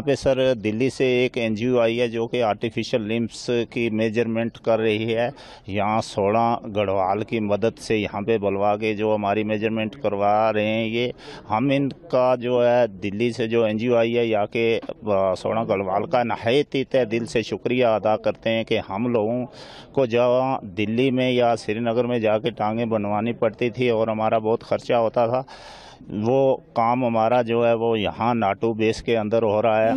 पे सर दिल्ली से एक एनजीओ आई है जो कि आर्टिफिशियल लिम्स की मेज़रमेंट कर रही है। यहाँ सोलह गढ़वाल की मदद से यहाँ पे बुलवा के जो हमारी मेज़रमेंट करवा रहे हैं ये। हम इनका जो है दिल्ली से जो एनजीओ आई है, यहाँ के सोलह गढ़वाल का नहायत ही तय दिल से शुक्रिया अदा करते हैं कि हम लोगों को जहाँ दिल्ली में या श्रीनगर में जाके टांगें बनवानी पड़ती थी और हमारा बहुत खर्चा होता था। वो काम हमारा जो है वो यहाँ नाटू बेस के अंदर हो रहा है।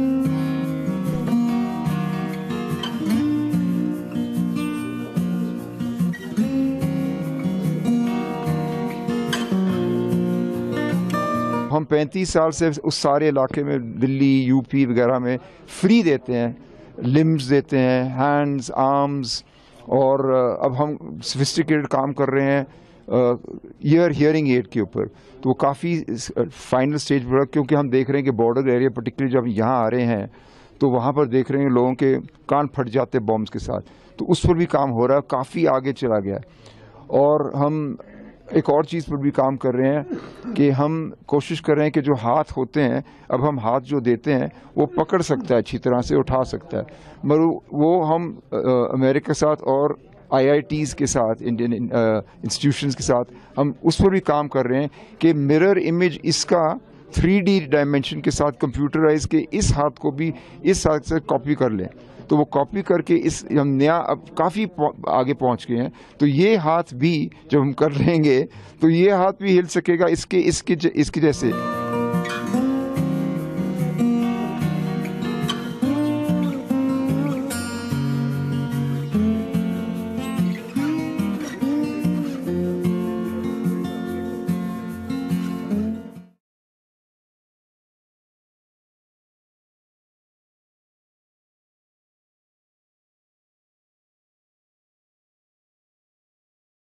हम 35 साल से उस सारे इलाके में, दिल्ली, यूपी वगैरह में फ्री देते हैं लिम्स देते हैं हैंड्स आर्म्स और अब हम सोफिस्टिकेटेड काम कर रहे हैं। ईयर हियरिंग एड के ऊपर। तो वो काफ़ी फाइनल स्टेज पर क्योंकि हम देख रहे हैं कि बॉर्डर एरिया पर्टिकुलर जब यहाँ आ रहे हैं तो वहाँ पर देख रहे हैं लोगों के कान फट जाते हैं बॉम्ब्स के साथ। तो उस पर भी काम हो रहा है, काफ़ी आगे चला गया है। और हम एक और चीज़ पर भी काम कर रहे हैं कि हम कोशिश कर रहे हैं कि जो हाथ होते हैं, अब हम हाथ जो देते हैं, वो पकड़ सकता है, अच्छी तरह से उठा सकता है। मगर वो हम अमेरिका के साथ और आईआईटीज के साथ इंडियन इंस्टीट्यूशन के साथ, हम उस पर भी काम कर रहे हैं कि मिरर इमेज इसका थ्री डी डायमेंशन के साथ कंप्यूटराइज के इस हाथ को भी इस हाथ से कॉपी कर लें। तो वो कॉपी करके इस, हम नया, अब काफ़ी आगे पहुँच गए हैं। तो ये हाथ भी जब हम कर लेंगे तो ये हाथ भी हिल सकेगा इसके इसके इसके जैसे।